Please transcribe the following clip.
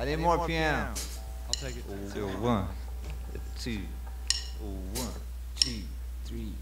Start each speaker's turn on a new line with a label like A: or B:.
A: I need more piano.
B: I'll take it.
A: Two, one, two, one, two, three.